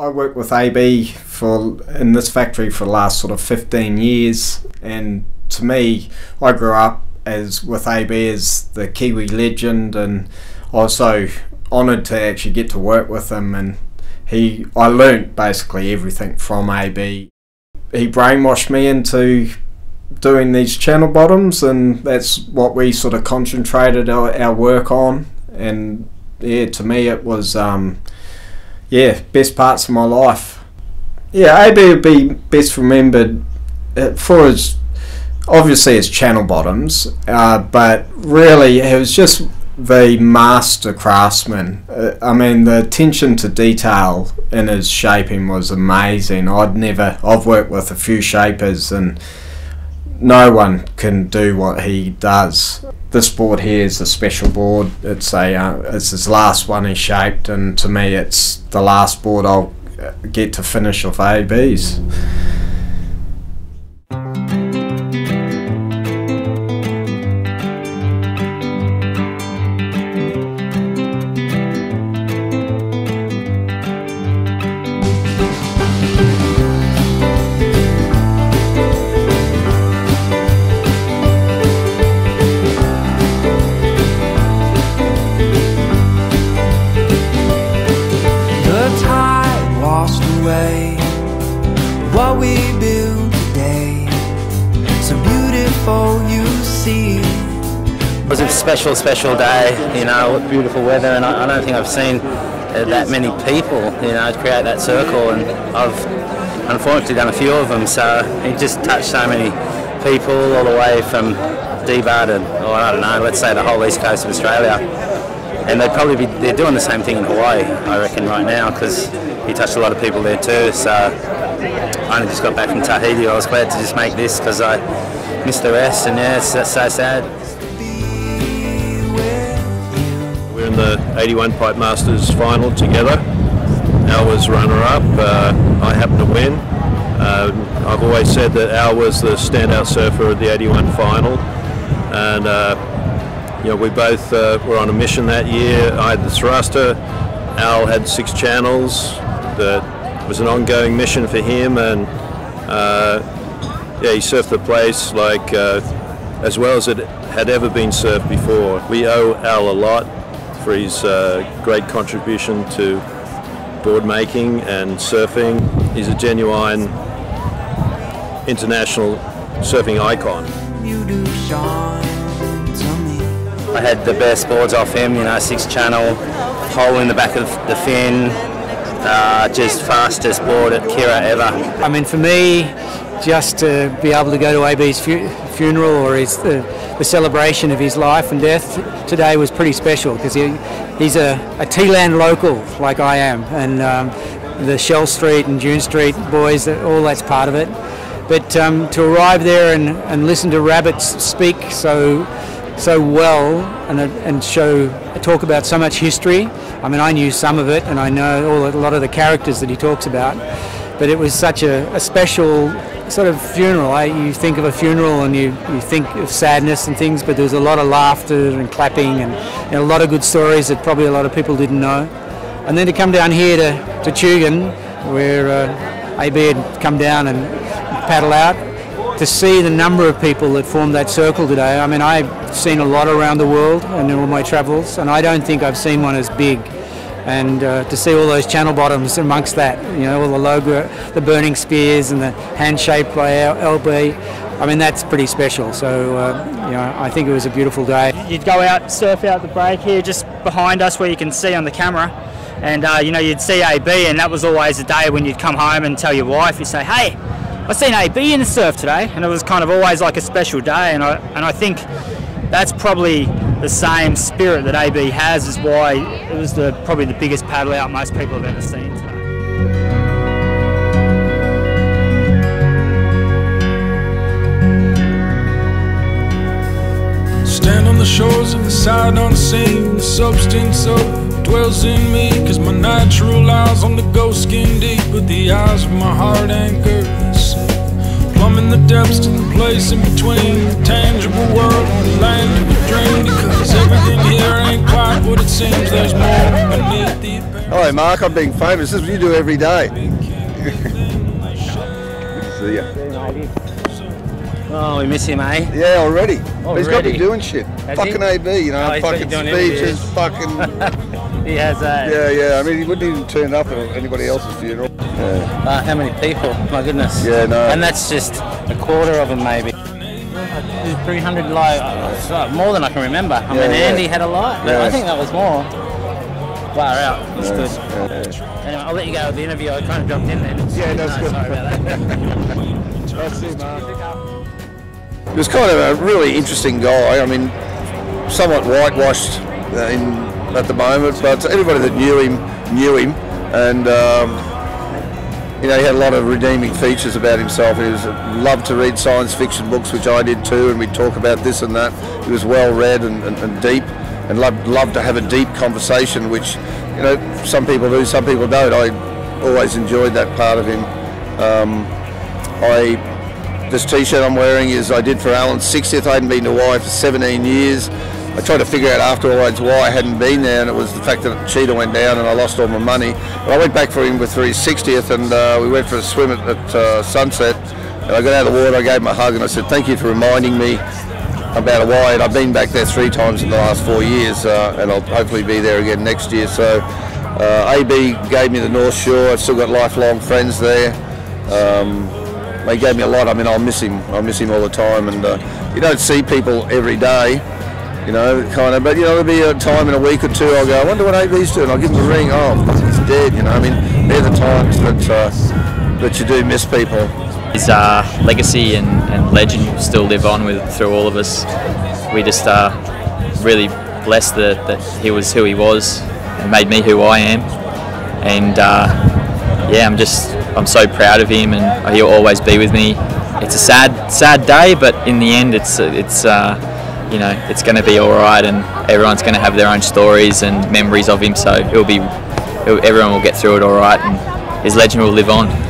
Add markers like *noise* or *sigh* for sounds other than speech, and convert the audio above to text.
I worked with AB for in this factory for the last sort of 15 years, and to me, I grew up as with AB as the Kiwi legend, and I was so honoured to actually get to work with him. And he, I learnt basically everything from AB. He brainwashed me into doing these channel bottoms, and that's what we sort of concentrated our, our work on. And yeah, to me, it was um, yeah, best parts of my life. Yeah, AB would be best remembered uh, for his obviously his channel bottoms, uh, but really it was just the master craftsman. Uh, I mean, the attention to detail in his shaping was amazing. I'd never, I've worked with a few shapers and no one can do what he does. This board here is a special board. It's a, uh, it's his last one he shaped, and to me, it's the last board I'll uh, get to finish off ABs. We build today. So beautiful, you see. It was a special, special day, you know, beautiful weather, and I, I don't think I've seen uh, that many people, you know, create that circle, and I've unfortunately done a few of them, so it just touched so many people all the way from Deba to, or I don't know, let's say the whole east coast of Australia. And they'd probably be, they're doing the same thing in Hawaii, I reckon, right now, because he touched a lot of people there too, so I only just got back from Tahiti. I was glad to just make this because I missed the rest, and yeah, it's, that's so sad. We're in the 81 Pipe Masters final together. Al was runner-up. Uh, I happened to win. Uh, I've always said that Al was the standout surfer at the 81 final, and uh, you know we both uh, were on a mission that year. I had the thruster. Al had six channels. The was an ongoing mission for him, and uh, yeah, he surfed the place like uh, as well as it had ever been surfed before. We owe Al a lot for his uh, great contribution to board making and surfing. He's a genuine international surfing icon. I had the best boards off him, you know, six channel, hole in the back of the fin, uh, just fastest board at Kirra ever. I mean, for me, just to be able to go to AB's fu funeral or his, the, celebration of his life and death today was pretty special because he, he's a, a T-land local like I am and um, the Shell Street and June Street boys, that all that's part of it. But um, to arrive there and, and listen to Rabbits speak so so well and, and show talk about so much history. I mean, I knew some of it, and I know all, a lot of the characters that he talks about. But it was such a, a special sort of funeral. I, you think of a funeral and you, you think of sadness and things, but there was a lot of laughter and clapping and, and a lot of good stories that probably a lot of people didn't know. And then to come down here to, to Tugun, where uh, AB had come down and paddle out, to see the number of people that formed that circle today. I mean, I've seen a lot around the world and in all my travels, and I don't think I've seen one as big. And uh, to see all those channel bottoms amongst that, you know, all the logo, the burning spears and the handshake by LB, I mean, that's pretty special. So, uh, you know, I think it was a beautiful day. You'd go out, surf out the break here, just behind us where you can see on the camera. And, uh, you know, you'd see AB, and that was always a day when you'd come home and tell your wife, you say, hey, I seen AB in the surf today, and it was kind of always like a special day. And I and I think that's probably the same spirit that AB has is why it was the probably the biggest paddle out most people have ever seen today. Stand on the shores of the side unseen, the substance of dwells in me Cause my natural eyes on the ghost skin deep But the eyes of my heart anchor Plumbing the depths to the place in between The tangible world and the land of a dream Because everything here ain't quite what it seems There's more beneath the apparent Hi, Mark. I'm being famous. This is what you do every day. *laughs* See you. Oh, we miss him, eh? Yeah, already. He's got to be doing shit. Has fucking he? AB, you know, Oh, fucking speeches, fucking. *laughs* He has uh, yeah, yeah. I mean, he wouldn't even turn up at anybody else's funeral. Yeah. uh, how many people? My goodness. Yeah, no. And that's just a quarter of them, maybe. 300 like uh, more than I can remember. I Yeah, mean, yeah. Andy had a lot, but Yeah. I think that was more. Far out. That's good. Anyway, I'll let you go with the interview. I kind of dropped in then. Yeah, that's No, good. Sorry about that. *laughs* That's it, Mark. He was kind of a really interesting guy. I mean, somewhat whitewashed uh, in, at the moment, but everybody that knew him knew him, and um, you know he had a lot of redeeming features about himself. He was loved to read science fiction books, which I did too, and we'd talk about this and that. He was well read and, and, and deep, and loved loved to have a deep conversation, which you know some people do, some people don't. I always enjoyed that part of him. Um, I this t-shirt I'm wearing is I did for Allan's 60th. I hadn't been to Hawaii for 17 years. I tried to figure out afterwards why I hadn't been there, and it was the fact that Cheetah went down and I lost all my money. But I went back for him with his 60th, and uh, we went for a swim at, at uh, sunset. And I got out of the water, I gave him a hug, and I said, "Thank you for reminding me about Hawaii." And I've been back there three times in the last four years, uh, and I'll hopefully be there again next year. So, uh, AB gave me the North Shore. I've still got lifelong friends there. Um, they gave me a lot. I mean, I'll miss him. I'll miss him all the time. And uh, you don't see people every day, you know, kind of. But you know, there'll be a time in a week or two. I'll go. I wonder what AB's doing. I'll give him a ring. Oh, he's dead. You know. I mean, they're the times that uh, that you do miss people. his uh, legacy and, and legend still live on with through all of us. We just uh, really blessed that, that he was who he was and made me who I am. And uh, yeah, I'm just I'm so proud of him, and he'll always be with me. It's a sad sad day, but in the end, it's it's uh, you know it's going to be all right, and everyone's going to have their own stories and memories of him. So it'll be it'll, everyone will get through it all right, and his legend will live on.